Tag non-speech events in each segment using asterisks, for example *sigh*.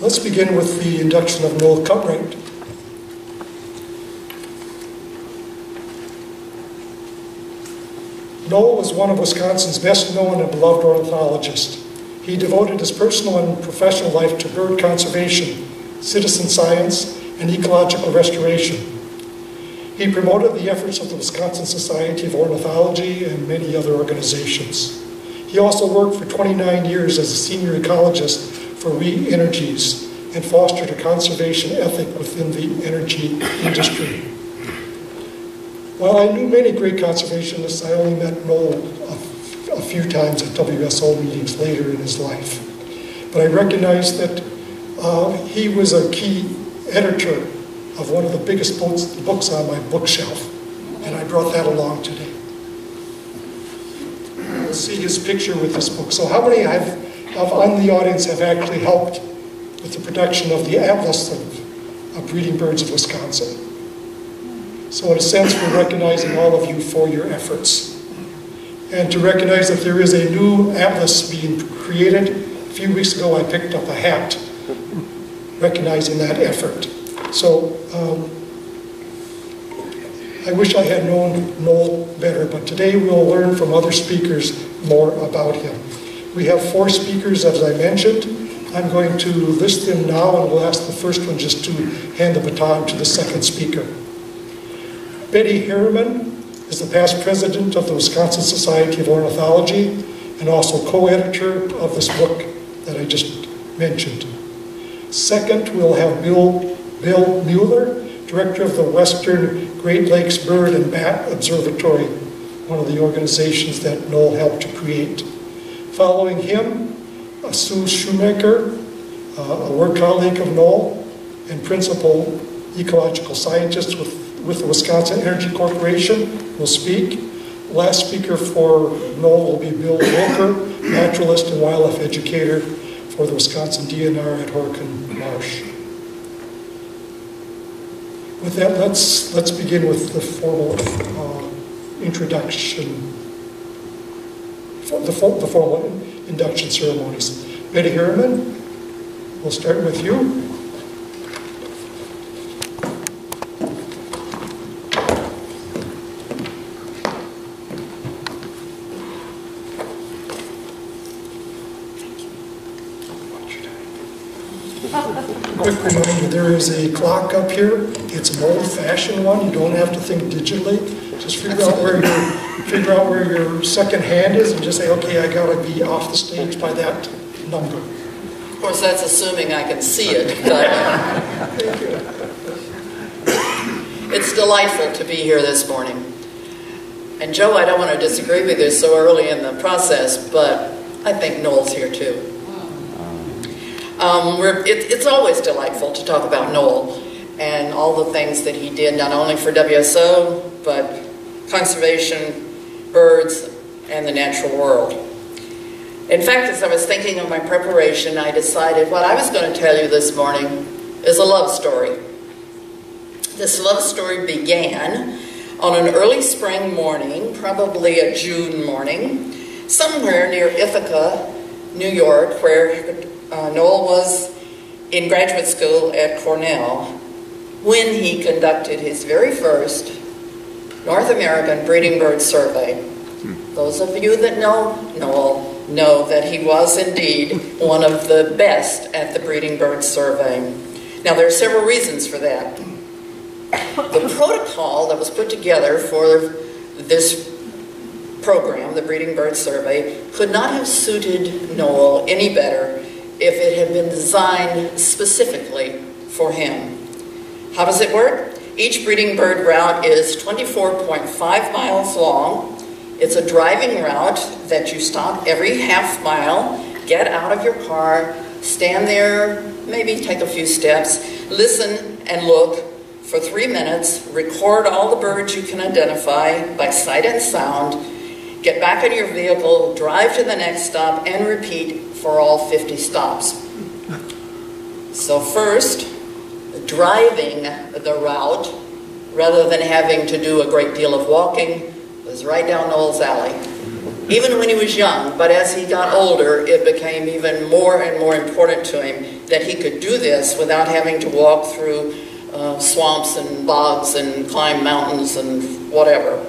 Let's begin with the induction of Noel Cutright. Noel was one of Wisconsin's best known and beloved ornithologists. He devoted his personal and professional life to bird conservation, citizen science, and ecological restoration. He promoted the efforts of the Wisconsin Society of Ornithology and many other organizations. He also worked for 29 years as a senior ecologist for We Energies and fostered a conservation ethic within the energy industry. While I knew many great conservationists, I only met Noel a, a few times at WSO meetings later in his life. But I recognized that uh, he was a key editor of one of the biggest books, books on my bookshelf, and I brought that along today. You'll see his picture with this book. So how many have, of on the audience have actually helped with the production of the Atlas of, of Breeding Birds of Wisconsin? So in a sense, we're recognizing all of you for your efforts. And to recognize that there is a new atlas being created. A few weeks ago, I picked up a hat recognizing that effort. So um, I wish I had known Noel better, but today we'll learn from other speakers more about him. We have four speakers, as I mentioned. I'm going to list them now, and we'll ask the first one just to hand the baton to the second speaker. Bettie Harriman is the past president of the Wisconsin Society of Ornithology and also co-editor of this book that I just mentioned. Second, we'll have Bill, Bill Mueller, director of the Western Great Lakes Bird and Bat Observatory, one of the organizations that Noel helped to create. Following him, uh, Sue Shoemaker, uh, a work colleague of Noel and principal ecological scientist with with the Wisconsin Energy Corporation will speak. Last speaker for Noel will be Bill Volkert, naturalist and wildlife educator for the Wisconsin DNR at Horicon Marsh. With that, let's, let's begin with the formal uh, introduction, the, the formal induction ceremonies. Bettie Harriman, we'll start with you. Quick reminder, there is a clock up here. It's an old-fashioned one. You don't have to think digitally. Just figure out where your figure out where your second hand is and just say, okay, I gotta be off the stage by that number. Of course, that's assuming I can see it, *laughs* Thank you. it's delightful to be here this morning. And Joe, I don't want to disagree with you so early in the process, but I think Noel's here too. Um, it, it's always delightful to talk about Noel and all the things that he did, not only for WSO, but conservation, birds, and the natural world. In fact, as I was thinking of my preparation, I decided what I was going to tell you this morning is a love story. This love story began on an early spring morning, probably a June morning, somewhere near Ithaca, New York, where uh, Noel was in graduate school at Cornell when he conducted his very first North American breeding bird survey. Those of you that know Noel know that he was indeed one of the best at the breeding bird survey. Now, there are several reasons for that. The protocol that was put together for this program, the Breeding Bird Survey, could not have suited Noel any better if it had been designed specifically for him. How does it work? Each breeding bird route is 24.5 miles long. It's a driving route that you stop every half mile, get out of your car, stand there, maybe take a few steps, listen and look for three minutes, record all the birds you can identify by sight and sound, get back in your vehicle, drive to the next stop, and repeat for all 50 stops. So first, driving the route, rather than having to do a great deal of walking, was right down Noel's alley. even when he was young, but as he got older, it became even more and more important to him that he could do this without having to walk through uh, swamps and bogs and climb mountains and whatever.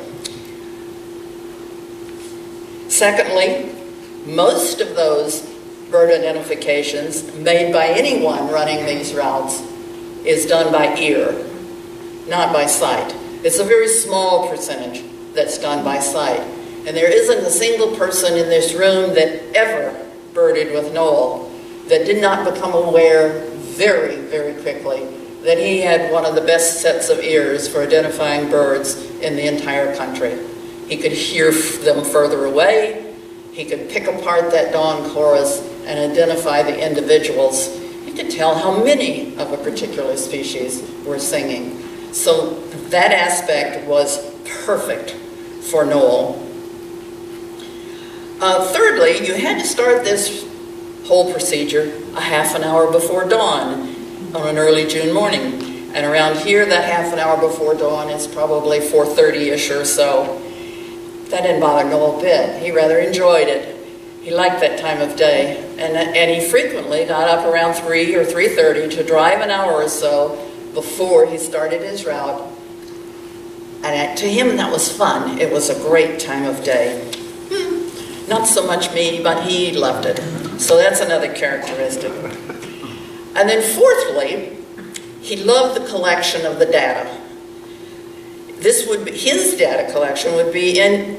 Secondly, most of those bird identifications made by anyone running these routes is done by ear, not by sight. It's a very small percentage that's done by sight. And there isn't a single person in this room that ever birded with Noel that did not become aware very, very quickly that he had one of the best sets of ears for identifying birds in the entire country. He could hear them further away. He could pick apart that dawn chorus and identify the individuals. Could tell how many of a particular species were singing. So that aspect was perfect for Noel. Uh, thirdly, you had to start this whole procedure a half an hour before dawn on an early June morning. And around here, that half an hour before dawn is probably 4.30ish or so. That didn't bother Noel a bit. He rather enjoyed it. He liked that time of day. And, and he frequently got up around 3 or 3.30 to drive an hour or so before he started his route. And to him, that was fun. It was a great time of day. Hmm. Not so much me, but he loved it. So that's another characteristic. And then fourthly, he loved the collection of the data. This would be, his data collection would be in,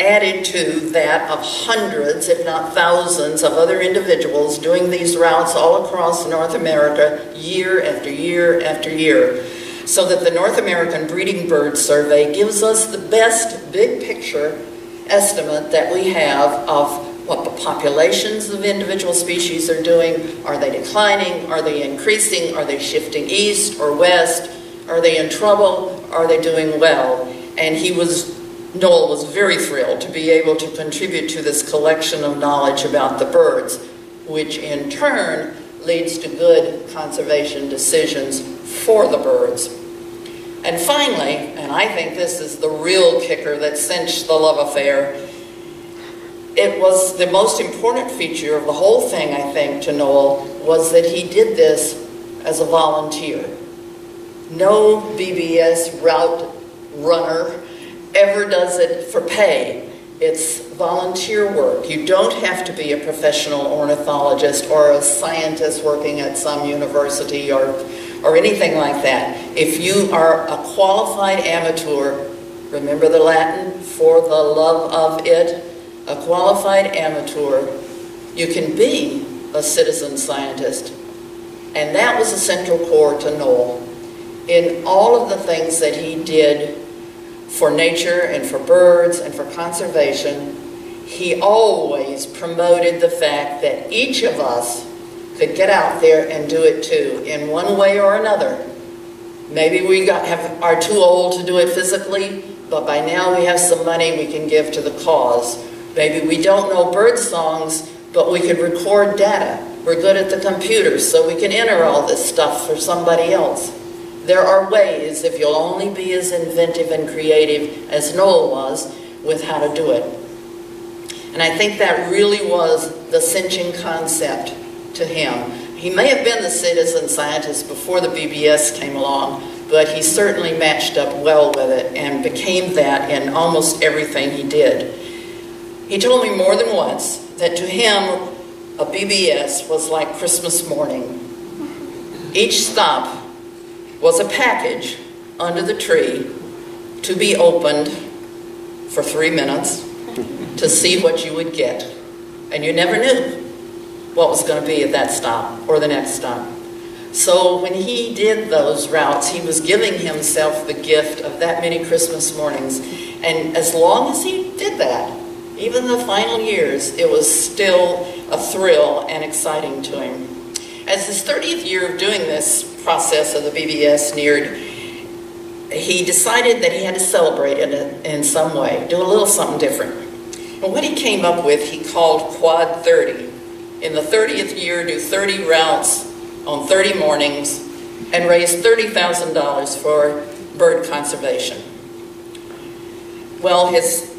added to that of hundreds, if not thousands, of other individuals doing these routes all across North America year after year after year. So that the North American Breeding Bird Survey gives us the best big picture estimate that we have of what the populations of individual species are doing. Are they declining? Are they increasing? Are they shifting east or west? Are they in trouble? Are they doing well? And he was, Noel was very thrilled to be able to contribute to this collection of knowledge about the birds, which in turn leads to good conservation decisions for the birds. And finally, and I think this is the real kicker that cinched the love affair, it was the most important feature of the whole thing, I think, to Noel, was that he did this as a volunteer. No BBS route runner ever does it for pay. It's volunteer work. You don't have to be a professional ornithologist or a scientist working at some university or or anything like that. If you are a qualified amateur, remember the Latin, for the love of it, a qualified amateur, you can be a citizen scientist. And that was a central core to Noel. In all of the things that he did for nature and for birds and for conservation, he always promoted the fact that each of us could get out there and do it too, in one way or another. Maybe we got, have, are too old to do it physically, but by now we have some money we can give to the cause. Maybe we don't know bird songs, but we could record data. We're good at the computer, so we can enter all this stuff for somebody else. There are ways, if you'll only be as inventive and creative as Noel was, with how to do it. And I think that really was the cinching concept to him. He may have been the citizen scientist before the BBS came along, but he certainly matched up well with it and became that in almost everything he did. He told me more than once that to him, a BBS was like Christmas morning. Each stop was a package under the tree to be opened for three minutes to see what you would get. And you never knew what was going to be at that stop or the next stop. So when he did those routes, he was giving himself the gift of that many Christmas mornings. And as long as he did that, even the final years, it was still a thrill and exciting to him. As his 30th year of doing this process of the BBS neared, he decided that he had to celebrate it in some way, do a little something different. And what he came up with, he called Quad 30 in the 30th year do 30 routes on 30 mornings and raise $30,000 for bird conservation. Well, his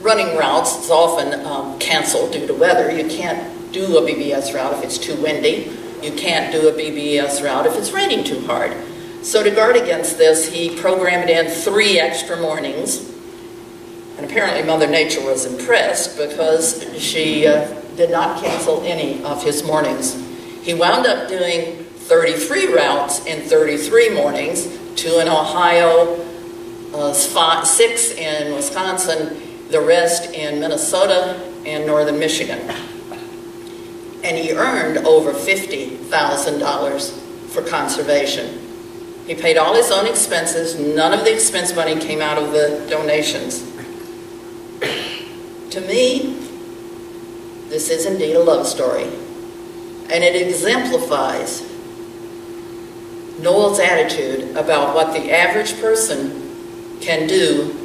running routes is often um, canceled due to weather. You can't do a BBS route if it's too windy. You can't do a BBS route if it's raining too hard. So to guard against this, he programmed in three extra mornings. And apparently Mother Nature was impressed because she uh, did not cancel any of his mornings. He wound up doing 33 routes in 33 mornings, two in Ohio, uh, six in Wisconsin, the rest in Minnesota and northern Michigan. And he earned over $50,000 for conservation. He paid all his own expenses. None of the expense money came out of the donations. to me, this is indeed a love story. And it exemplifies Noel's attitude about what the average person can do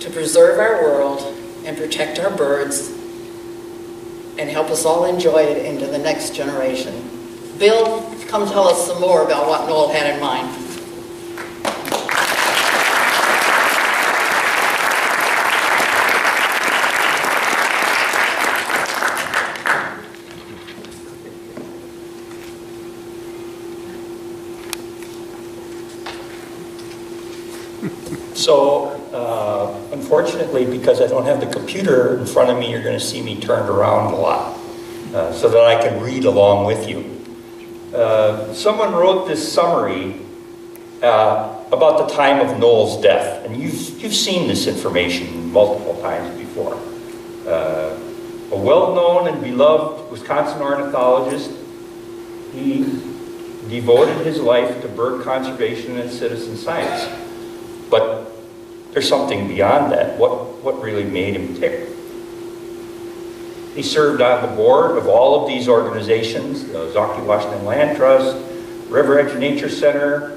to preserve our world and protect our birds and help us all enjoy it into the next generation. Bill, come tell us some more about what Noel had in mind. So, unfortunately, because I don't have the computer in front of me, you're going to see me turned around a lot uh, so that I can read along with you. Uh, someone wrote this summary uh, about the time of Noel's death, and you've, you've seen this information multiple times before. Uh, a well-known and beloved Wisconsin ornithologist, he devoted his life to bird conservation and citizen science. But there's something beyond that. What, what really made him tick? He served on the board of all of these organizations, the Ozaukee Washington Land Trust, River Edge Nature Center,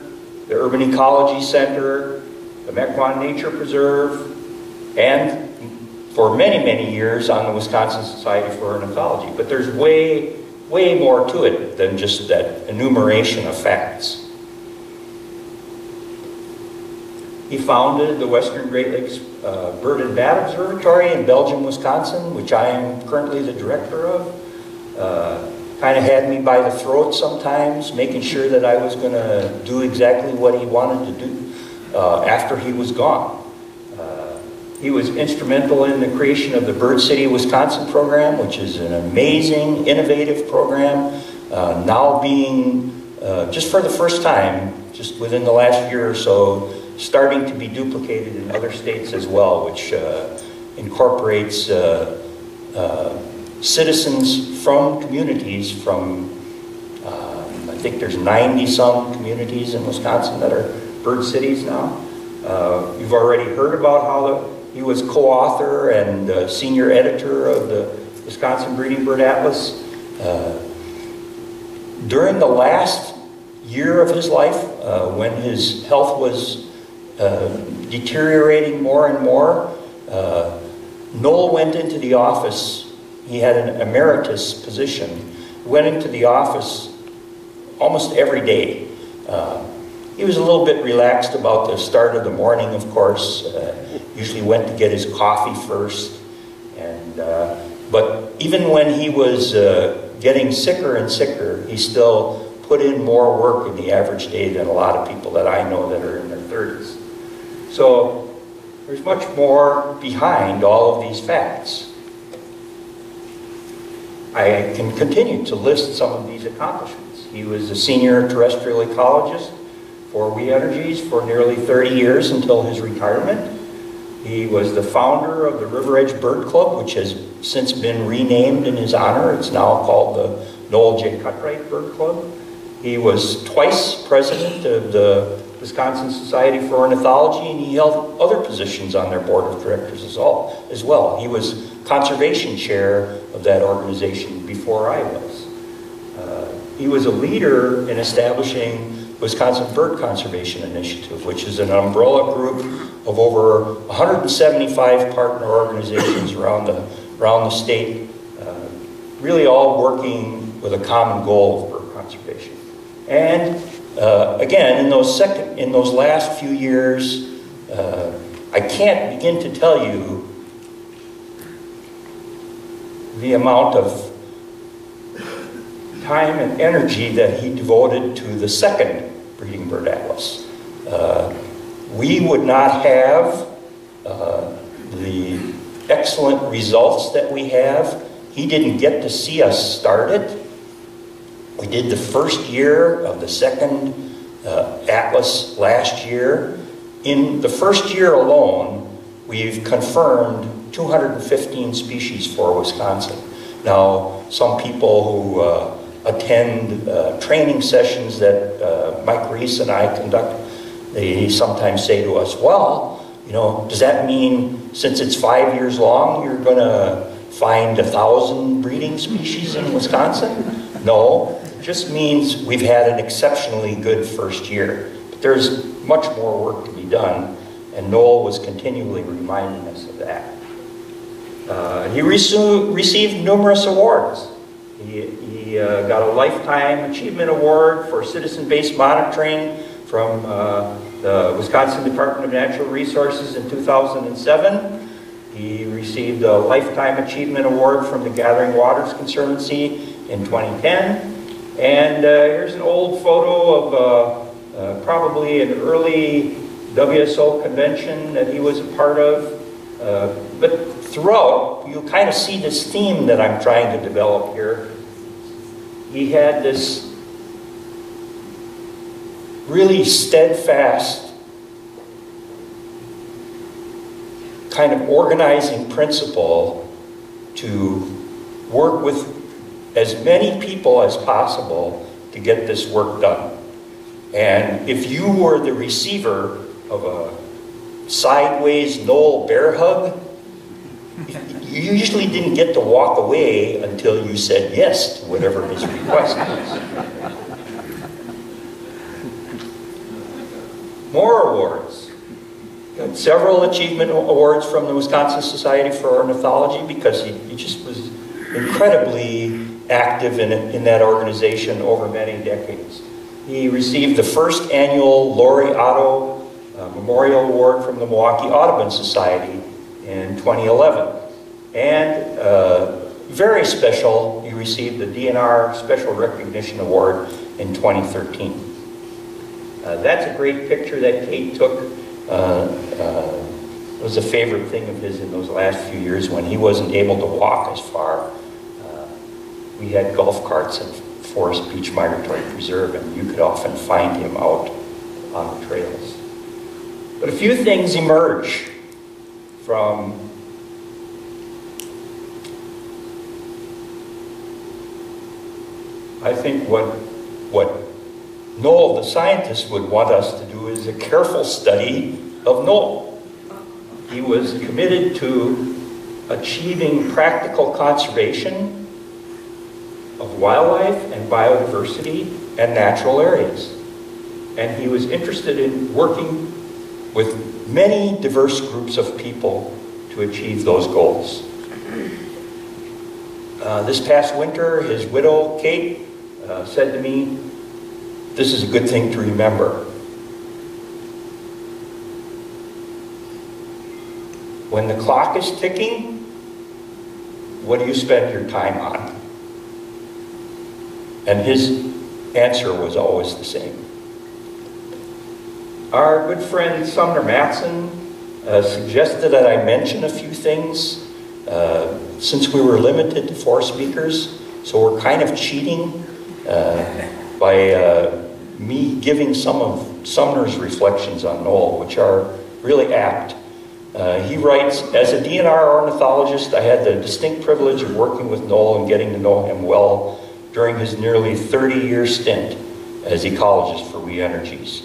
the Urban Ecology Center, the Mequon Nature Preserve, and for many, many years on the Wisconsin Society for Ornithology. But there's way, way more to it than just that enumeration of facts. He founded the Western Great Lakes uh, Bird and Bat Observatory in Belgium, Wisconsin, which I am currently the director of. Uh, kind of had me by the throat sometimes, making sure that I was going to do exactly what he wanted to do uh, after he was gone. Uh, he was instrumental in the creation of the Bird City, Wisconsin program, which is an amazing, innovative program, uh, now being, uh, just for the first time, just within the last year or so, starting to be duplicated in other states as well, which uh, incorporates uh, uh, citizens from communities from, um, I think there's 90 some communities in Wisconsin that are bird cities now. Uh, you've already heard about how the, he was co-author and uh, senior editor of the Wisconsin Breeding Bird Atlas. Uh, during the last year of his life, when his health was uh, deteriorating more and more. Uh, Noel went into the office, he had an emeritus position, went into the office almost every day. Uh, he was a little bit relaxed about the start of the morning, of course. Uh, usually went to get his coffee first. And, uh, but even when he was uh, getting sicker and sicker, he still put in more work in the average day than a lot of people that I know that are in their 30s. So there's much more behind all of these facts. I can continue to list some of these accomplishments. He was a senior terrestrial ecologist for We Energies for nearly 30 years until his retirement. He was the founder of the River Edge Bird Club, which has since been renamed in his honor. It's now called the Noel J. Cutright Bird Club. He was twice president of the Wisconsin Society for Ornithology, and he held other positions on their board of directors as, all, as well. He was conservation chair of that organization before I was. Uh, he was a leader in establishing Wisconsin Bird Conservation Initiative, which is an umbrella group of over 175 partner organizations around the, around the state, uh, really all working with a common goal of bird conservation. And uh, again, in those second, in those last few years, uh, I can't begin to tell you the amount of time and energy that he devoted to the second breeding bird atlas. Uh, we would not have uh, the excellent results that we have. He didn't get to see us start it. We did the first year of the second uh, atlas last year. In the first year alone, we've confirmed 215 species for Wisconsin. Now, some people who uh, attend uh, training sessions that uh, Mike Reese and I conduct, they sometimes say to us, well, you know, does that mean since it's five years long, you're going to find a thousand breeding species in Wisconsin? No, just means we've had an exceptionally good first year. But there's much more work to be done, and Noel was continually reminding us of that. Uh, he received numerous awards. He, he uh, got a Lifetime Achievement Award for citizen-based monitoring from uh, the Wisconsin Department of Natural Resources in 2007. He received a Lifetime Achievement Award from the Gathering Waters Conservancy in 2010. And uh, here's an old photo of uh, uh, probably an early WSO convention that he was a part of. Uh, but throughout, you kind of see this theme that I'm trying to develop here. He had this really steadfast kind of organizing principle to work with as many people as possible to get this work done. And if you were the receiver of a sideways Noel bear hug, you usually didn't get to walk away until you said yes to whatever his request was. More awards. Got several achievement awards from the Wisconsin Society for Ornithology because he, he just was incredibly active in, in that organization over many decades. He received the first annual Lorrie Otto uh, Memorial Award from the Milwaukee Audubon Society in 2011. And uh, very special, he received the DNR Special Recognition Award in 2013. Uh, that's a great picture that Kate took. Uh, uh, it was a favorite thing of his in those last few years when he wasn't able to walk as far. We had golf carts at Forest Beach Migratory Preserve, and you could often find him out on the trails. But a few things emerge from I think what, what Noel, the scientist, would want us to do is a careful study of Noel. He was committed to achieving practical conservation of wildlife and biodiversity and natural areas. And he was interested in working with many diverse groups of people to achieve those goals. Uh, this past winter, his widow, Kate, uh, said to me, this is a good thing to remember. When the clock is ticking, what do you spend your time on? And his answer was always the same. Our good friend Sumner Matteson uh, suggested that I mention a few things uh, since we were limited to four speakers. So we're kind of cheating uh, by uh, me giving some of Sumner's reflections on Noel, which are really apt. Uh, he writes, as a DNR ornithologist, I had the distinct privilege of working with Noel and getting to know him well during his nearly 30-year stint as ecologist for We Energies.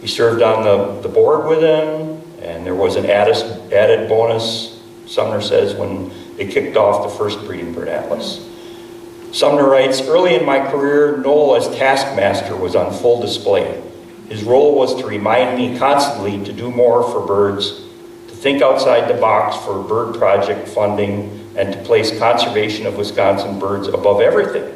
He served on the, the board with him, and there was an added, added bonus, Sumner says, when they kicked off the first breeding bird atlas. Sumner writes, early in my career, Noel as taskmaster was on full display. His role was to remind me constantly to do more for birds, to think outside the box for bird project funding, and to place conservation of Wisconsin birds above everything.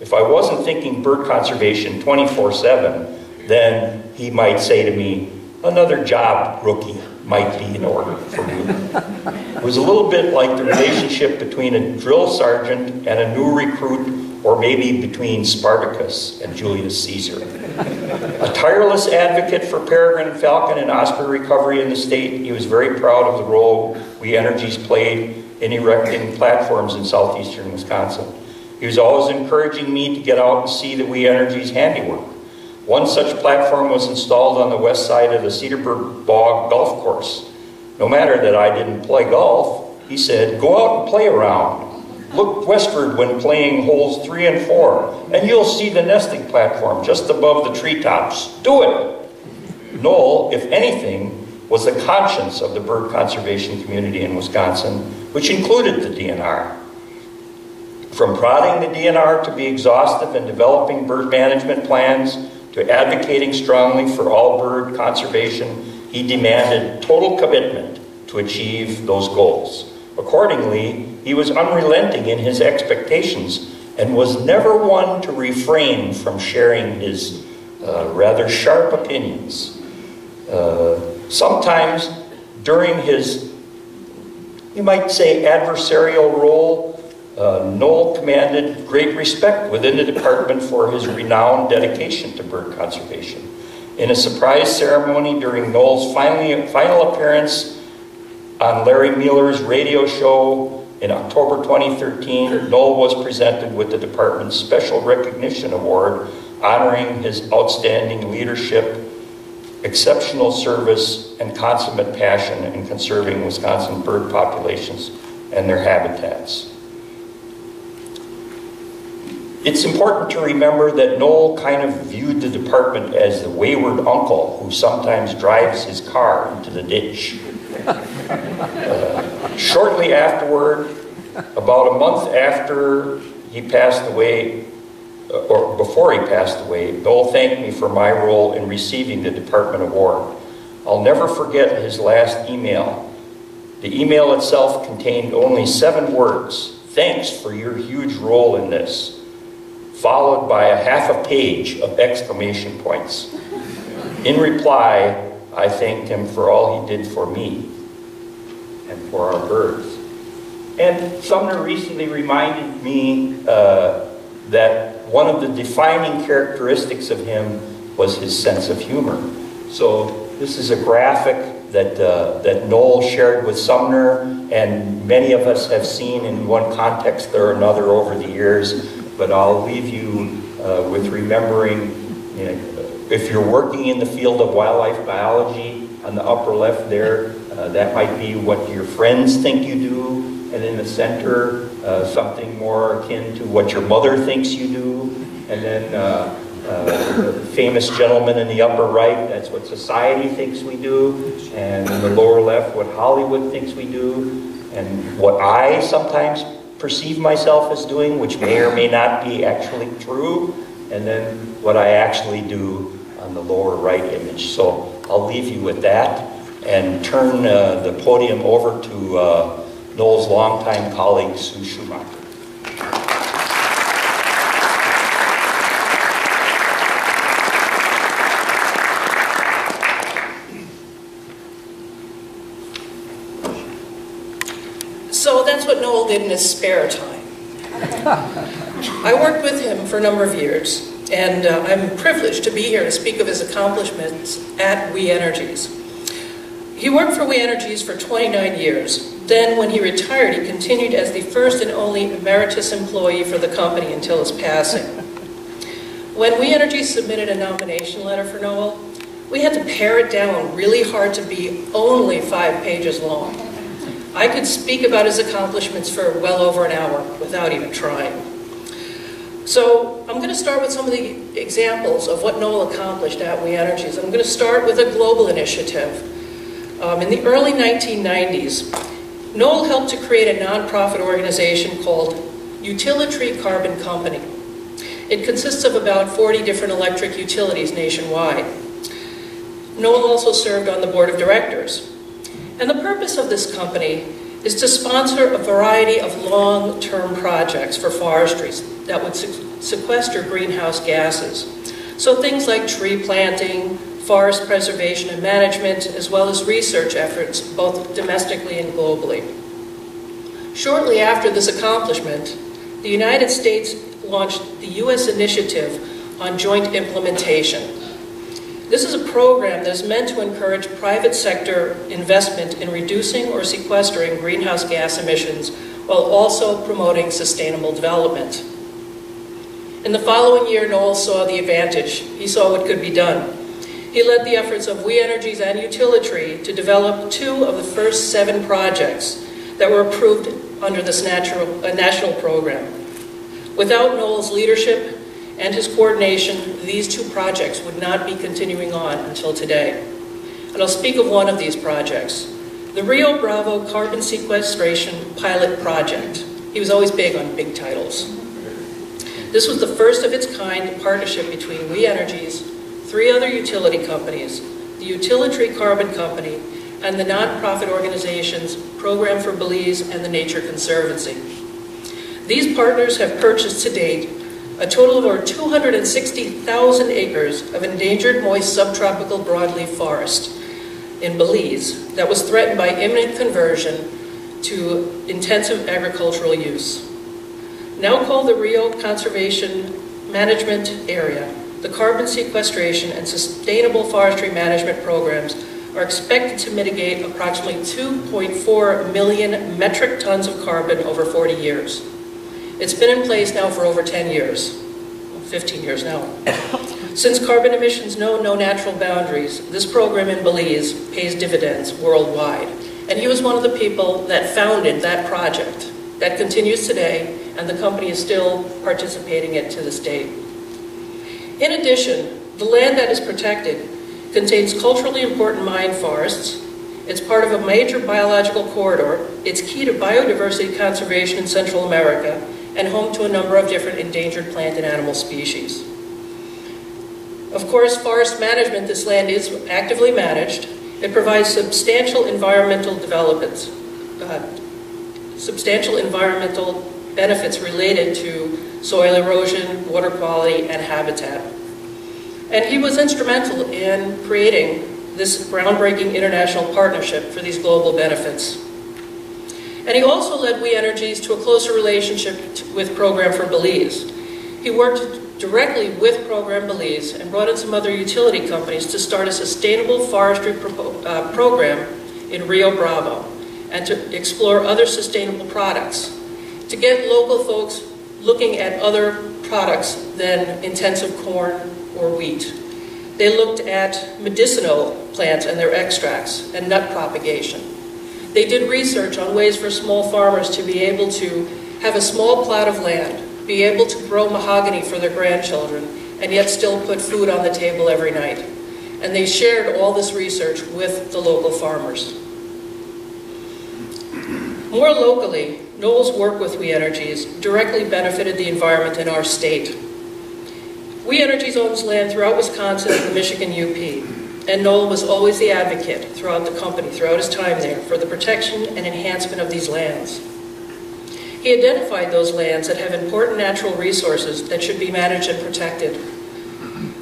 If I wasn't thinking bird conservation 24-7, then he might say to me, another job, rookie, might be in order for you. It was a little bit like the relationship between a drill sergeant and a new recruit, or maybe between Spartacus and Julius Caesar. A tireless advocate for peregrine falcon and osprey recovery in the state, he was very proud of the role We Energies played in erecting platforms in southeastern Wisconsin. He was always encouraging me to get out and see the We Energies handiwork. One such platform was installed on the west side of the Cedarburg Bog Golf Course. No matter that I didn't play golf, he said, go out and play around. Look westward when playing holes three and four, and you'll see the nesting platform just above the treetops. Do it! Noel, if anything, was the conscience of the bird conservation community in Wisconsin, which included the DNR. From prodding the DNR to be exhaustive in developing bird management plans, to advocating strongly for all bird conservation, he demanded total commitment to achieve those goals. Accordingly, he was unrelenting in his expectations and was never one to refrain from sharing his uh, rather sharp opinions. Uh, sometimes during his, you might say, adversarial role, uh, Noel commanded great respect within the department for his renowned dedication to bird conservation. In a surprise ceremony during Noel's finally, final appearance on Larry Meiller's radio show in October 2013, Noel was presented with the department's Special Recognition Award honoring his outstanding leadership, exceptional service, and consummate passion in conserving Wisconsin bird populations and their habitats. It's important to remember that Noel kind of viewed the department as the wayward uncle who sometimes drives his car into the ditch. Uh, shortly afterward, about a month after he passed away, uh, or before he passed away, Noel thanked me for my role in receiving the department award. I'll never forget his last email. The email itself contained only seven words. Thanks for your huge role in this followed by a half a page of exclamation points. In reply, I thanked him for all he did for me and for our birds. And Sumner recently reminded me uh, that one of the defining characteristics of him was his sense of humor. So this is a graphic that, uh, that Noel shared with Sumner, and many of us have seen in one context or another over the years but I'll leave you uh, with remembering you know, if you're working in the field of wildlife biology, on the upper left there, uh, that might be what your friends think you do, and in the center, uh, something more akin to what your mother thinks you do, and then uh, uh, the famous gentleman in the upper right, that's what society thinks we do, and in the lower left, what Hollywood thinks we do, and what I sometimes perceive myself as doing, which may or may not be actually true, and then what I actually do on the lower right image. So I'll leave you with that and turn uh, the podium over to uh, Noel's longtime colleague, Sue Schumacher. So that's what Noel in his spare time. I worked with him for a number of years, and uh, I'm privileged to be here to speak of his accomplishments at We Energies. He worked for We Energies for 29 years. Then, when he retired, he continued as the first and only emeritus employee for the company until his passing. When We Energies submitted a nomination letter for Noel, we had to pare it down really hard to be only five pages long. I could speak about his accomplishments for well over an hour without even trying. So I'm going to start with some of the examples of what Noel accomplished at We Energies. I'm going to start with a global initiative. Um, in the early 1990s, Noel helped to create a nonprofit organization called Utilitree Carbon Company. It consists of about 40 different electric utilities nationwide. Noel also served on the board of directors. And the purpose of this company is to sponsor a variety of long-term projects for forestry that would sequester greenhouse gases. So things like tree planting, forest preservation and management, as well as research efforts, both domestically and globally. Shortly after this accomplishment, the United States launched the U.S. Initiative on Joint Implementation. This is a program that is meant to encourage private sector investment in reducing or sequestering greenhouse gas emissions while also promoting sustainable development. In the following year, Noel saw the advantage. He saw what could be done. He led the efforts of We Energies and Utilitree to develop two of the first seven projects that were approved under this natural, uh, national program. Without Noel's leadership and his coordination, these two projects would not be continuing on until today. And I'll speak of one of these projects, the Rio Bravo Carbon Sequestration Pilot Project. He was always big on big titles. This was the first of its kind partnership between We Energies, three other utility companies, the Utilitree Carbon Company, and the nonprofit organizations Program for Belize and the Nature Conservancy. These partners have purchased to date a total of over 260,000 acres of endangered moist subtropical broadleaf forest in Belize that was threatened by imminent conversion to intensive agricultural use. Now called the Rio Conservation Management Area, the carbon sequestration and sustainable forestry management programs are expected to mitigate approximately 2.4 million metric tons of carbon over 40 years. It's been in place now for over 10 years, 15 years now. Since carbon emissions know no natural boundaries, this program in Belize pays dividends worldwide. And he was one of the people that founded that project that continues today and the company is still participating it to this date. In addition, the land that is protected contains culturally important mine forests. It's part of a major biological corridor. It's key to biodiversity conservation in Central America and home to a number of different endangered plant and animal species. Of course, forest management, this land is actively managed. It provides substantial environmental developments, uh, substantial environmental benefits related to soil erosion, water quality, and habitat. And he was instrumental in creating this groundbreaking international partnership for these global benefits. And he also led We Energies to a closer relationship with Program for Belize. He worked directly with Program Belize and brought in some other utility companies to start a sustainable forestry pro uh, program in Rio Bravo and to explore other sustainable products to get local folks looking at other products than intensive corn or wheat. They looked at medicinal plants and their extracts and nut propagation. They did research on ways for small farmers to be able to have a small plot of land, be able to grow mahogany for their grandchildren, and yet still put food on the table every night. And they shared all this research with the local farmers. More locally, Noel's work with We Energies directly benefited the environment in our state. We Energies owns land throughout Wisconsin and the Michigan UP, and Noel was always the advocate throughout the company, throughout his time there, for the protection and enhancement of these lands. He identified those lands that have important natural resources that should be managed and protected.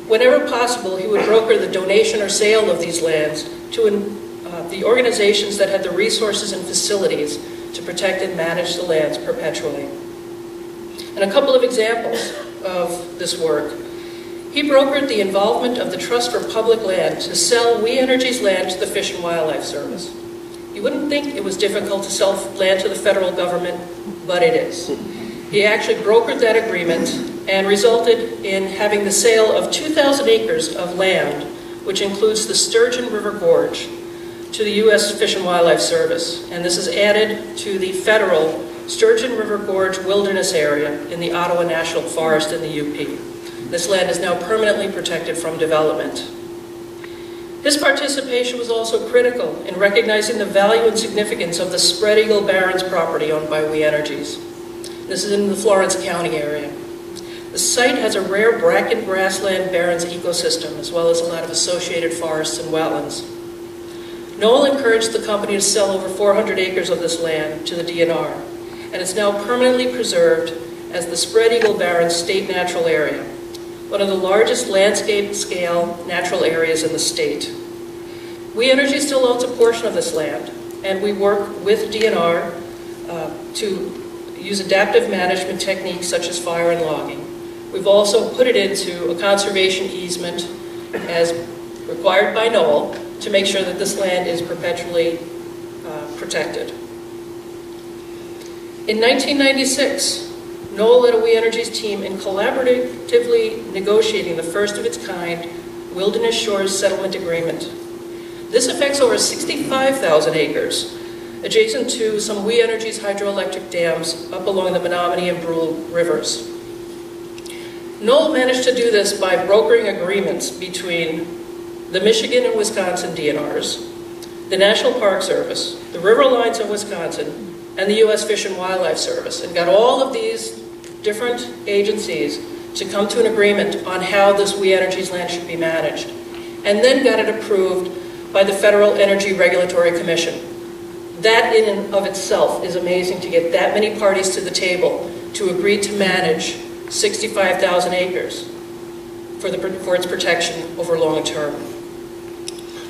Whenever possible, he would broker the donation or sale of these lands to uh, the organizations that had the resources and facilities to protect and manage the lands perpetually. And a couple of examples of this work. He brokered the involvement of the Trust for Public Land to sell We Energies land to the Fish and Wildlife Service. You wouldn't think it was difficult to sell land to the federal government, but it is. He actually brokered that agreement and resulted in having the sale of 2,000 acres of land, which includes the Sturgeon River Gorge, to the U.S. Fish and Wildlife Service. And this is added to the federal Sturgeon River Gorge Wilderness Area in the Ottawa National Forest in the UP. This land is now permanently protected from development. His participation was also critical in recognizing the value and significance of the Spread Eagle Barrens property owned by We Energies. This is in the Florence County area. The site has a rare bracken grassland barrens ecosystem, as well as a lot of associated forests and wetlands. Noel encouraged the company to sell over 400 acres of this land to the DNR, and it's now permanently preserved as the Spread Eagle Barrens State Natural Area, one of the largest landscape-scale natural areas in the state. We Energy still owns a portion of this land, and we work with DNR uh, to use adaptive management techniques such as fire and logging. We've also put it into a conservation easement as required by NOAA to make sure that this land is perpetually uh, protected. In 1996, Noel led a We Energies team in collaboratively negotiating the first of its kind Wilderness Shores Settlement Agreement. This affects over 65,000 acres, adjacent to some We Energies hydroelectric dams up along the Menominee and Brule rivers. Noel managed to do this by brokering agreements between the Michigan and Wisconsin DNRs, the National Park Service, the River Alliance of Wisconsin, and the U.S. Fish and Wildlife Service, and got all of these different agencies to come to an agreement on how this We Energies land should be managed, and then got it approved by the Federal Energy Regulatory Commission. That in and of itself is amazing to get that many parties to the table to agree to manage 65,000 acres for, the, for its protection over long term.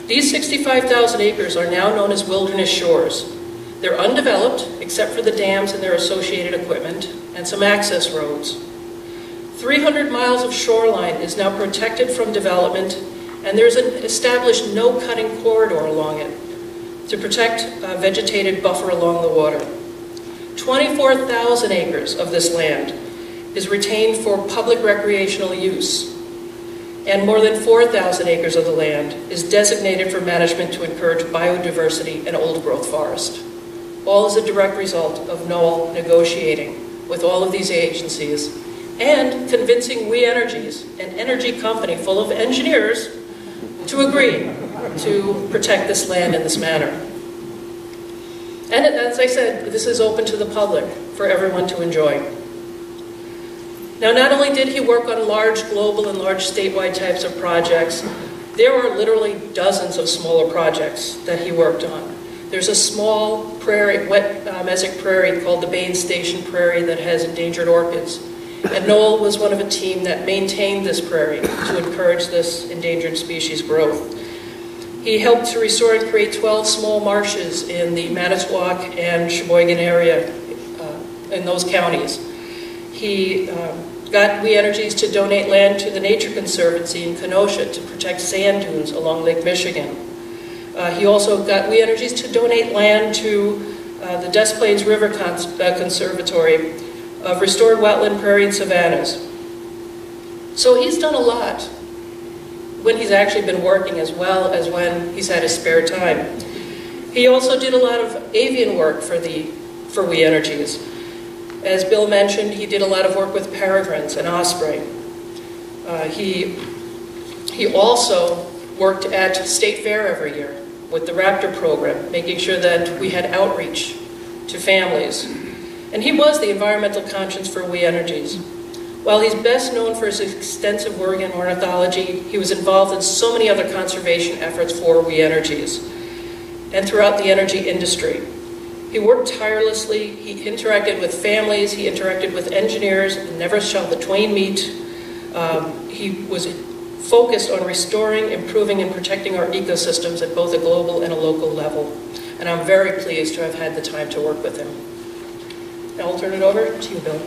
These 65,000 acres are now known as wilderness shores. They're undeveloped, except for the dams and their associated equipment, and some access roads. 300 miles of shoreline is now protected from development, and there's an established no-cutting corridor along it to protect a vegetated buffer along the water. 24,000 acres of this land is retained for public recreational use, and more than 4,000 acres of the land is designated for management to encourage biodiversity and old-growth forest. All is a direct result of Noel negotiating with all of these agencies and convincing We Energies, an energy company full of engineers, to agree to protect this land in this manner. And as I said, this is open to the public for everyone to enjoy. Now, not only did he work on large global and large statewide types of projects, there were literally dozens of smaller projects that he worked on. There's a small prairie, wet uh, mesic prairie called the Bain Station Prairie that has endangered orchids. And Noel was one of a team that maintained this prairie to encourage this endangered species growth. He helped to restore and create 12 small marshes in the Manitowoc and Sheboygan area uh, in those counties. He um, got We Energies to donate land to the Nature Conservancy in Kenosha to protect sand dunes along Lake Michigan. Uh, he also got We Energies to donate land to uh, the Des Plaines River Cons uh, Conservatory of restored wetland prairie and savannas. So he's done a lot when he's actually been working as well as when he's had his spare time. He also did a lot of avian work for, the, for We Energies. As Bill mentioned, he did a lot of work with peregrines and osprey. Uh, he, he also worked at State Fair every year with the Raptor program, making sure that we had outreach to families and he was the environmental conscience for We Energies. While he's best known for his extensive work in ornithology, he was involved in so many other conservation efforts for We Energies and throughout the energy industry. He worked tirelessly, he interacted with families, he interacted with engineers, never shall the twain meet. Um, he was focused on restoring, improving, and protecting our ecosystems at both a global and a local level. And I'm very pleased to have had the time to work with him. Now I'll turn it over to you, Bill.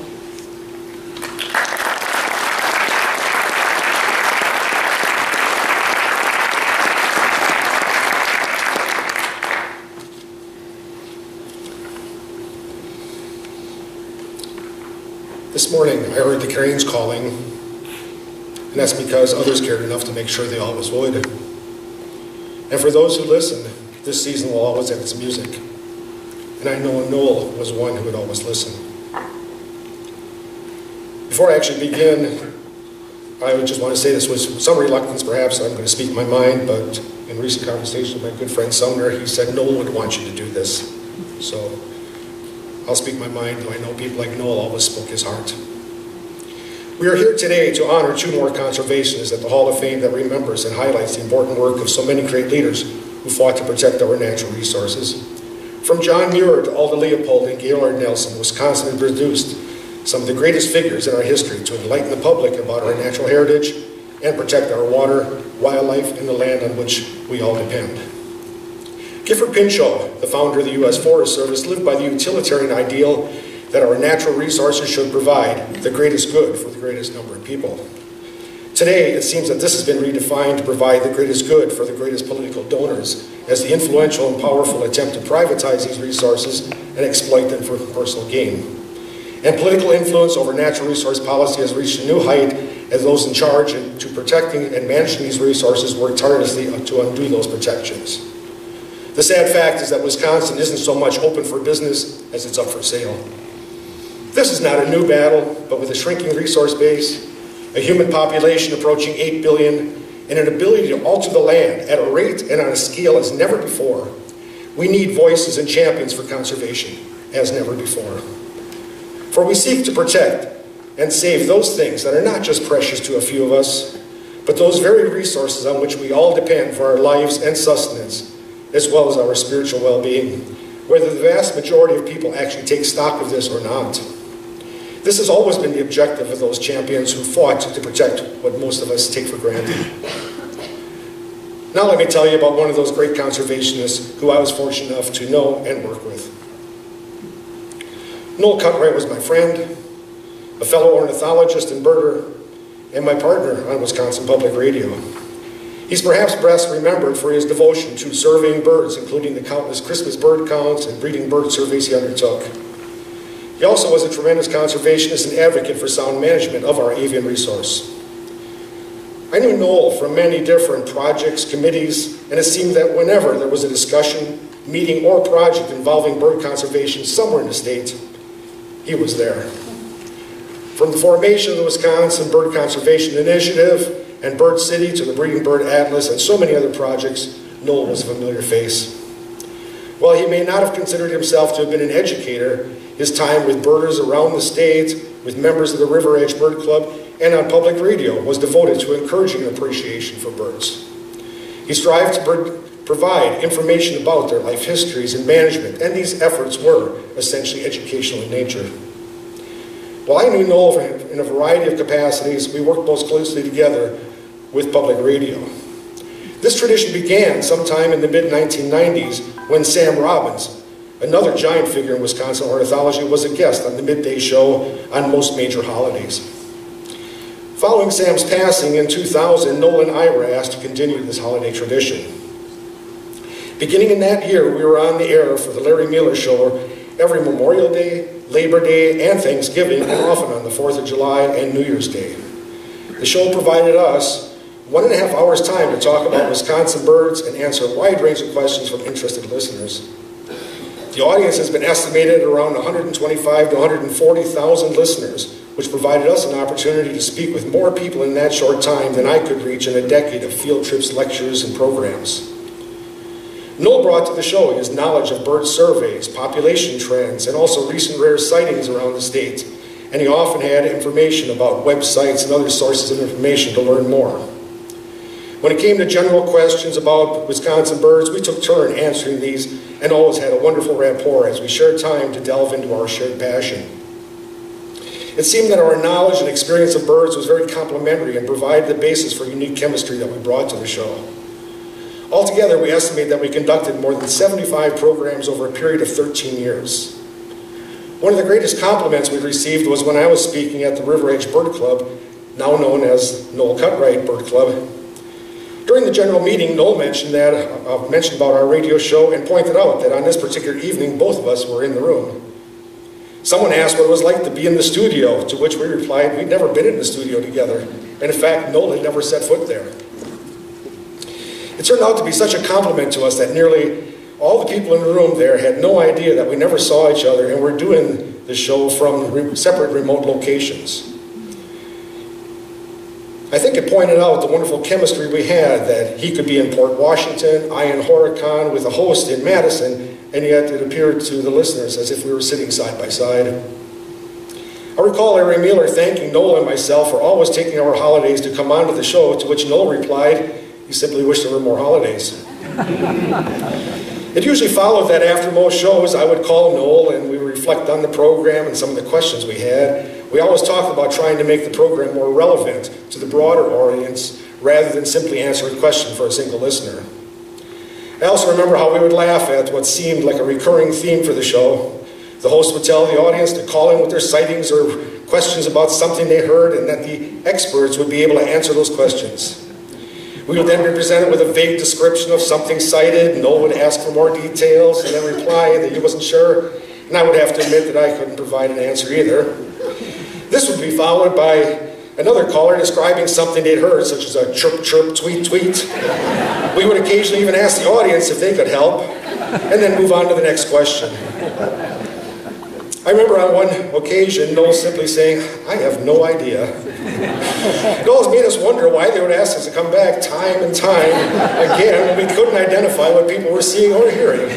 This morning, I heard the cranes calling, and that's because others cared enough to make sure they all was voided. And for those who listen, this season will always have its music and I know Noel was one who would always listen. Before I actually begin, I would just want to say this with some reluctance perhaps, I'm going to speak my mind, but in recent conversation with my good friend Sumner, he said Noel would want you to do this. So I'll speak my mind, though I know people like Noel always spoke his heart. We are here today to honor two more conservationists at the Hall of Fame that remembers and highlights the important work of so many great leaders who fought to protect our natural resources. From John Muir to Aldo Leopold and Gaylord Nelson, Wisconsin produced some of the greatest figures in our history to enlighten the public about our natural heritage and protect our water, wildlife, and the land on which we all depend. Gifford Pinchot, the founder of the U.S. Forest Service, lived by the utilitarian ideal that our natural resources should provide the greatest good for the greatest number of people. Today, it seems that this has been redefined to provide the greatest good for the greatest political donors, as the influential and powerful attempt to privatize these resources and exploit them for personal gain. And political influence over natural resource policy has reached a new height as those in charge to protecting and managing these resources work tirelessly to undo those protections. The sad fact is that Wisconsin isn't so much open for business as it's up for sale. This is not a new battle, but with a shrinking resource base, a human population approaching 8 billion, and an ability to alter the land at a rate and on a scale as never before, we need voices and champions for conservation as never before. For we seek to protect and save those things that are not just precious to a few of us, but those very resources on which we all depend for our lives and sustenance, as well as our spiritual well-being, whether the vast majority of people actually take stock of this or not. This has always been the objective of those champions who fought to protect what most of us take for granted. Now let me tell you about one of those great conservationists who I was fortunate enough to know and work with. Noel Cutright was my friend, a fellow ornithologist and birder, and my partner on Wisconsin Public Radio. He's perhaps best remembered for his devotion to surveying birds, including the countless Christmas bird counts and breeding bird surveys he undertook. He also was a tremendous conservationist and advocate for sound management of our avian resource. I knew Noel from many different projects, committees, and it seemed that whenever there was a discussion, meeting, or project involving bird conservation somewhere in the state, he was there. From the formation of the Wisconsin Bird Conservation Initiative and Bird City to the Breeding Bird Atlas and so many other projects, Noel was a familiar face. While he may not have considered himself to have been an educator, his time with birders around the state, with members of the River Edge Bird Club, and on public radio was devoted to encouraging appreciation for birds. He strived to provide information about their life histories and management, and these efforts were essentially educational in nature. While I knew Noel in a variety of capacities, we worked most closely together with public radio. This tradition began sometime in the mid-1990s when Sam Robbins, Another giant figure in Wisconsin ornithology was a guest on the midday show on most major holidays. Following Sam's passing in 2000, Noel and I were asked to continue this holiday tradition. Beginning in that year, we were on the air for the Larry Meiller Show every Memorial Day, Labor Day, and Thanksgiving, and often on the 4th of July and New Year's Day. The show provided us one and a half hours time to talk about Wisconsin birds and answer a wide range of questions from interested listeners. The audience has been estimated at around 125 to 140,000 listeners, which provided us an opportunity to speak with more people in that short time than I could reach in a decade of field trips, lectures, and programs. Noel brought to the show his knowledge of bird surveys, population trends, and also recent rare sightings around the state, and he often had information about websites and other sources of information to learn more. When it came to general questions about Wisconsin birds, we took turn answering these and always had a wonderful rapport as we shared time to delve into our shared passion. It seemed that our knowledge and experience of birds was very complementary and provided the basis for unique chemistry that we brought to the show. Altogether, we estimate that we conducted more than 75 programs over a period of 13 years. One of the greatest compliments we received was when I was speaking at the River Edge Bird Club, now known as Noel Cutright Bird Club, during the general meeting, Noel mentioned that, uh, mentioned about our radio show and pointed out that on this particular evening, both of us were in the room. Someone asked what it was like to be in the studio, to which we replied, we'd never been in the studio together. And in fact, Noel had never set foot there. It turned out to be such a compliment to us that nearly all the people in the room there had no idea that we never saw each other and were doing the show from separate remote locations. I think it pointed out the wonderful chemistry we had that he could be in Port Washington, I in Horicon with a host in Madison, and yet it appeared to the listeners as if we were sitting side by side. I recall Larry Meiller thanking Noel and myself for always taking our holidays to come onto the show, to which Noel replied, he simply wished there were more holidays. it usually followed that after most shows, I would call Noel and we would reflect on the program and some of the questions we had. We always talked about trying to make the program more relevant to the broader audience rather than simply answer a question for a single listener. I also remember how we would laugh at what seemed like a recurring theme for the show. The host would tell the audience to call in with their sightings or questions about something they heard, and that the experts would be able to answer those questions. We would then be presented with a vague description of something sighted. Noel would ask for more details and then reply that he wasn't sure. And I would have to admit that I couldn't provide an answer either. This would be followed by another caller describing something they'd heard, such as a chirp, chirp, tweet, tweet. We would occasionally even ask the audience if they could help, and then move on to the next question. I remember on one occasion, Noel simply saying, I have no idea. Always made us wonder why they would ask us to come back time and time again when we couldn't identify what people were seeing or hearing.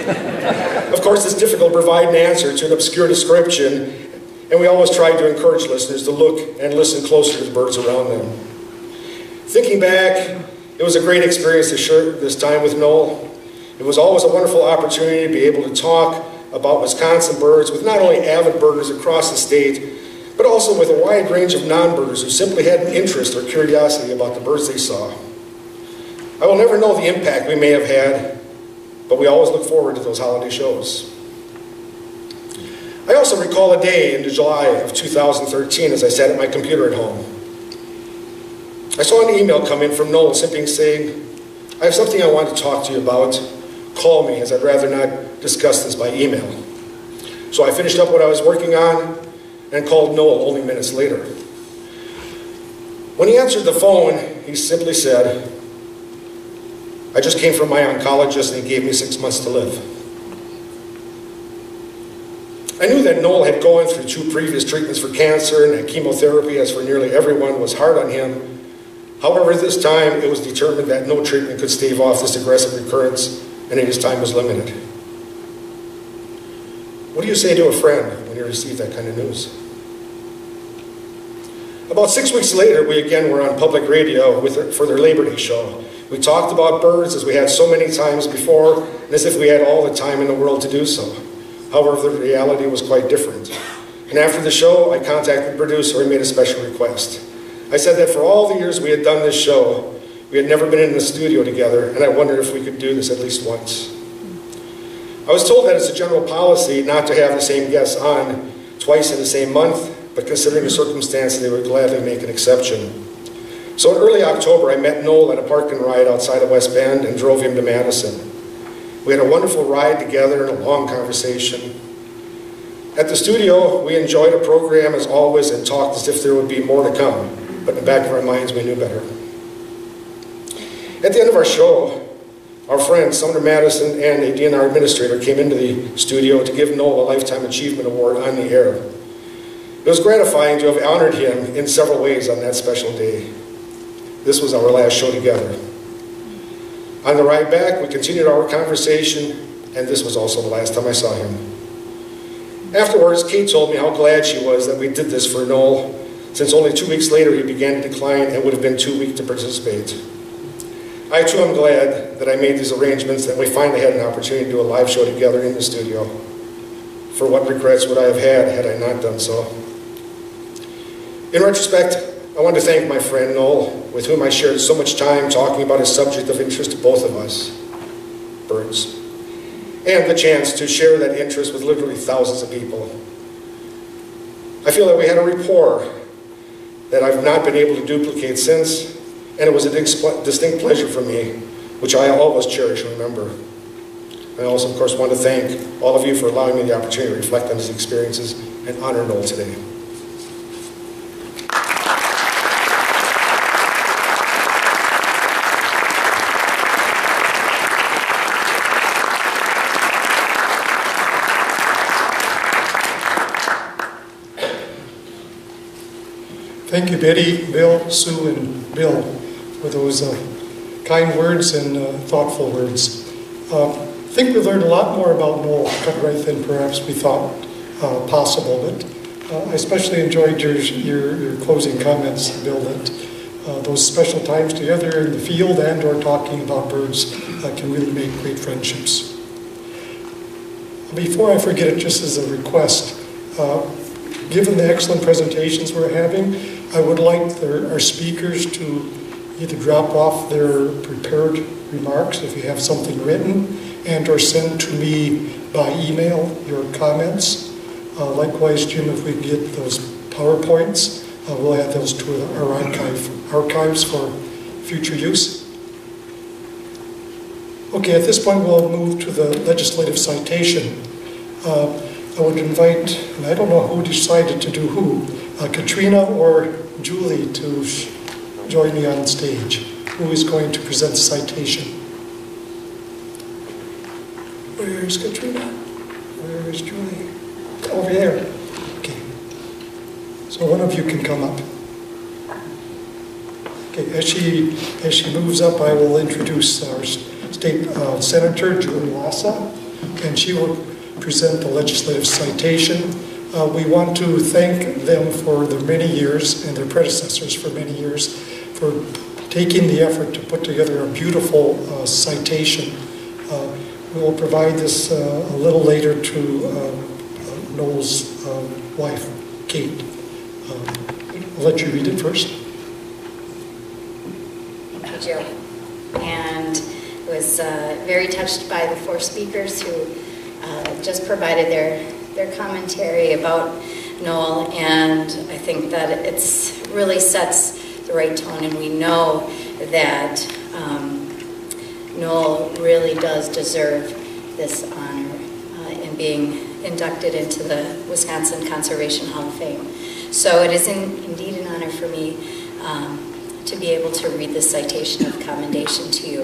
Of course, it's difficult to provide an answer to an obscure description, and we always tried to encourage listeners to look and listen closer to the birds around them. Thinking back, it was a great experience to share this time with Noel. It was always a wonderful opportunity to be able to talk about Wisconsin birds with not only avid birders across the state, but also with a wide range of non-birders who simply had an interest or curiosity about the birds they saw. I will never know the impact we may have had, but we always look forward to those holiday shows. I also recall a day in July of 2013 as I sat at my computer at home. I saw an email come in from Noel simply saying, I have something I want to talk to you about. Call me, as I'd rather not discuss this by email. So I finished up what I was working on and called Noel only minutes later. When he answered the phone, he simply said, I just came from my oncologist and he gave me six months to live. I knew that Noel had gone through two previous treatments for cancer and that chemotherapy, as for nearly everyone, was hard on him. However, this time it was determined that no treatment could stave off this aggressive recurrence and his time was limited. What do you say to a friend when you receive that kind of news? About six weeks later, we again were on public radio with, for their Labor Day show. We talked about birds as we had so many times before, and as if we had all the time in the world to do so. However, the reality was quite different. And after the show, I contacted the producer and made a special request. I said that for all the years we had done this show, we had never been in the studio together, and I wondered if we could do this at least once. I was told that it's a general policy not to have the same guests on twice in the same month, but considering the circumstances, they would gladly make an exception. So in early October, I met Noel at a park and ride outside of West Bend and drove him to Madison. We had a wonderful ride together and a long conversation. At the studio, we enjoyed a program as always and talked as if there would be more to come, but in the back of our minds, we knew better. At the end of our show, our friend Sumner Matteson and a DNR administrator came into the studio to give Noel a Lifetime Achievement Award on the air. It was gratifying to have honored him in several ways on that special day. This was our last show together. On the ride back, we continued our conversation, and this was also the last time I saw him. Afterwards, Kate told me how glad she was that we did this for Noel, since only two weeks later he began to decline and would have been too weak to participate. I too am glad that I made these arrangements and we finally had an opportunity to do a live show together in the studio. For what regrets would I have had had I not done so? In retrospect, I want to thank my friend Noel, with whom I shared so much time talking about a subject of interest to both of us, birds, and the chance to share that interest with literally thousands of people. I feel that we had a rapport that I've not been able to duplicate since, and it was a distinct pleasure for me, which I always cherish and remember. I also, of course, want to thank all of you for allowing me the opportunity to reflect on these experiences and honor Noel today. Thank you, Bettie, Bill, Sue, and Bill for those uh, kind words and uh, thoughtful words. Uh, I think we learned a lot more about Noel Cutright than perhaps we thought uh, possible, but uh, I especially enjoyed your, your, your, closing comments, Bill, that uh, those special times together in the field and or talking about birds can really make great friendships. Before I forget it, just as a request, given the excellent presentations we're having, I would like the, our speakers to either drop off their prepared remarks if you have something written and or send to me by email your comments. Uh, Likewise, Jim, if we get those PowerPoints, uh, we'll add those to our archive, archives for future use. Okay, at this point, we'll move to the legislative citation. Uh, I would invite, and I don't know who decided to do who, uh, Katrina or Julie to join me on stage. Who is going to present the citation? Where's Katrina? Where is Julie? Over there. Okay. So one of you can come up. Okay, as she, as she moves up, I will introduce our State uh, Senator Julie Lassa, and she will present the legislative citation. Uh, We want to thank them for their many years, and their predecessors for many years, for taking the effort to put together a beautiful uh, citation. Uh, We'll provide this uh, a little later to uh, Noel's uh, wife, Kate. Um, I'll let you read it first. Thank you, Joe. And was uh, very touched by the four speakers who just provided their, their commentary about Noel. And I think that it's really sets the right tone. And we know that um, Noel really does deserve this honor uh, in being inducted into the Wisconsin Conservation Hall of Fame. So it is in- indeed an honor for me um, to be able to read this citation of commendation to you.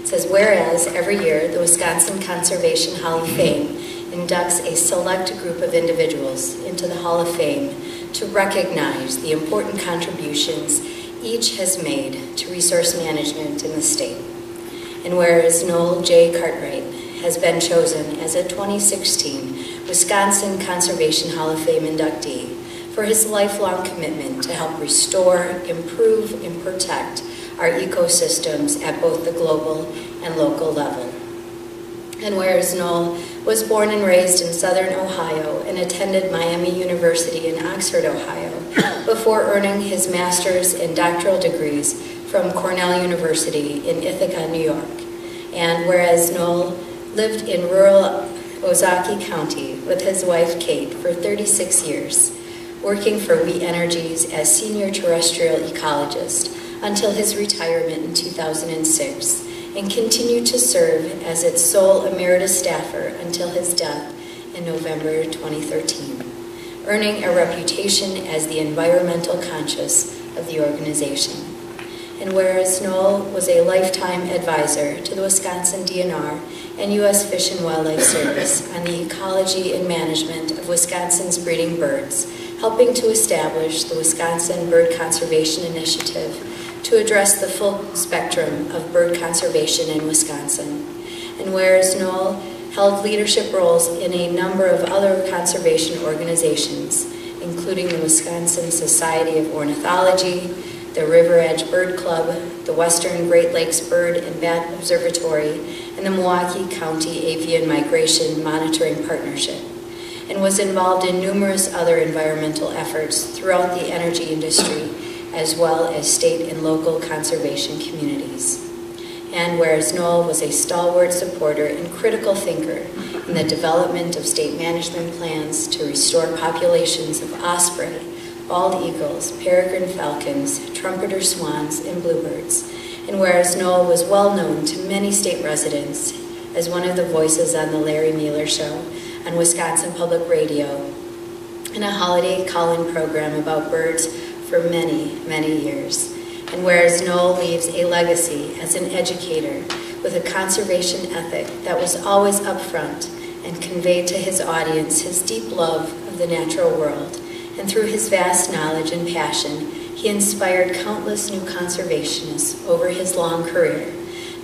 It says, whereas every year the Wisconsin Conservation Hall of Fame inducts a select group of individuals into the Hall of Fame to recognize the important contributions each has made to resource management in the state. And whereas Noel J. Cutright has been chosen as a 2016 Wisconsin Conservation Hall of Fame inductee for his lifelong commitment to help restore, improve, and protect our ecosystems at both the global and local level. And whereas Noel was born and raised in southern Ohio and attended Miami University in Oxford, Ohio, before earning his master's and doctoral degrees from Cornell University in Ithaca, New York. And whereas Noel lived in rural Ozaukee County with his wife Kate for 36 years, working for We Energies as senior terrestrial ecologist until his retirement in 2006, and continued to serve as its sole emeritus staffer until his death in November 2013, earning a reputation as the environmental conscious of the organization. And whereas Noel was a lifetime advisor to the Wisconsin DNR and U.S. Fish and Wildlife Service on the ecology and management of Wisconsin's breeding birds, helping to establish the Wisconsin Bird Conservation Initiative to address the full spectrum of bird conservation in Wisconsin. And whereas Noel held leadership roles in a number of other conservation organizations, including the Wisconsin Society of Ornithology, the River Edge Bird Club, the Western Great Lakes Bird and Bat Observatory, and the Milwaukee County Avian Migration Monitoring Partnership, and was involved in numerous other environmental efforts throughout the energy industry, as well as state and local conservation communities. And whereas Noel was a stalwart supporter and critical thinker in the development of state management plans to restore populations of osprey, bald eagles, peregrine falcons, trumpeter swans, and bluebirds. And whereas Noel was well known to many state residents as one of the voices on the Larry Meiller Show on Wisconsin Public Radio and a holiday call-in program about birds for many, many years. And whereas Noel leaves a legacy as an educator with a conservation ethic that was always upfront and conveyed to his audience his deep love of the natural world, and through his vast knowledge and passion, he inspired countless new conservationists over his long career.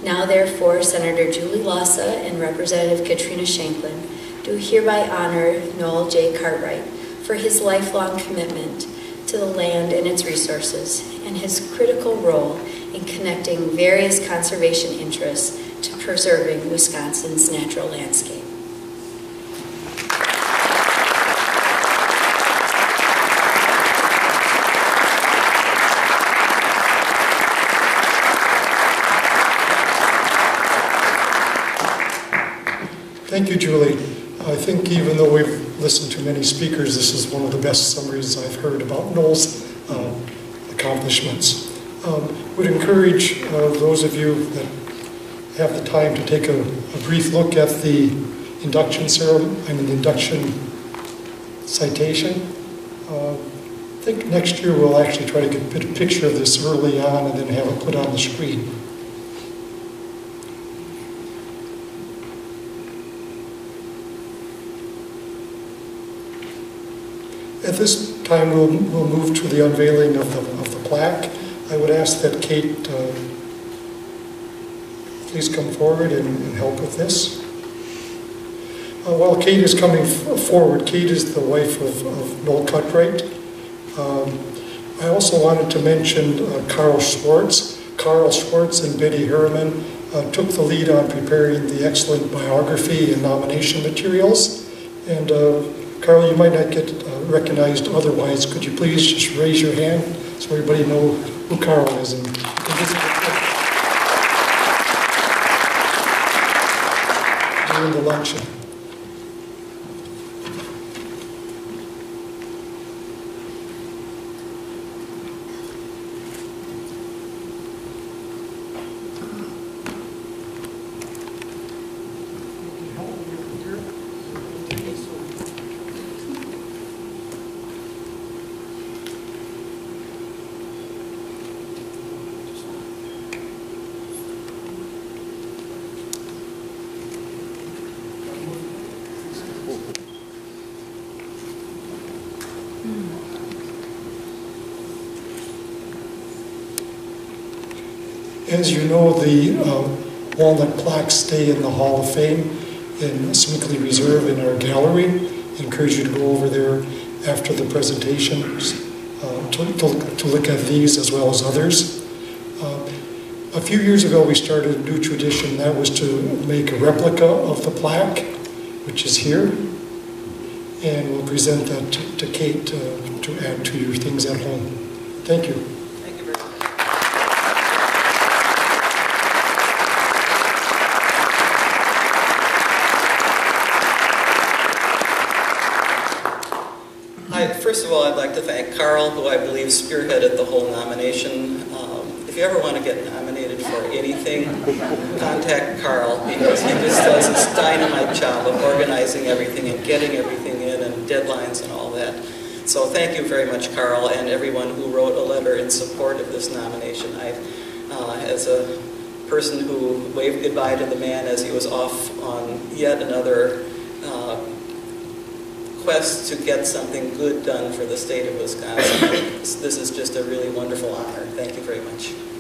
Now, therefore, Senator Julie Lassa and Representative Katrina Shankland do hereby honor Noel J. Cutright for his lifelong commitment to the land and its resources and his critical role in connecting various conservation interests to preserving Wisconsin's natural landscape. Thank you, Julie. I think even though we've listened to many speakers, this is one of the best summaries I've heard about Noel's uh, accomplishments. Um, Would encourage uh, those of you that have the time to take a a brief look at the induction ceremony, I mean, the induction citation. Uh, I think next year we'll actually try to get a picture of this early on and then have it put on the screen. At this time, we'll, we'll move to the unveiling of the, of the plaque. I would ask that Kate, uh, please come forward and, and help with this. Uh, while Kate is coming forward, Kate is the wife of, of Noel Cutright. Um, I also wanted to mention uh, Carl Schwartz. Carl Schwartz and Bettie Harriman uh, took the lead on preparing the excellent biography and nomination materials. And uh, Carl, you might not get uh, recognized otherwise. Could you please just raise your hand so everybody know who Carl is? And during the luncheon. As you know, the uh, walnut plaques stay in the Hall of Fame in Schmeeckle Reserve in our gallery. I encourage you to go over there after the presentations uh, to, to, to look at these as well as others. Uh, a few years ago, we started a new tradition that was to make a replica of the plaque, which is here, and we'll present that to, to Kate uh, to add to your things at home. Thank you. Thank you very much. I, first of all, I'd like to thank Carl, who I believe spearheaded the whole nomination. Um, if you ever want to get nominated for anything, contact Carl because he just does this dynamite job of organizing everything and getting everything in and deadlines and all that. So thank you very much, Carl, and everyone who wrote a letter in support of this nomination. I, uh, as a person who waved goodbye to the man as he was off on yet another quest to get something good done for the state of Wisconsin. This is just a really wonderful honor. Thank you very much.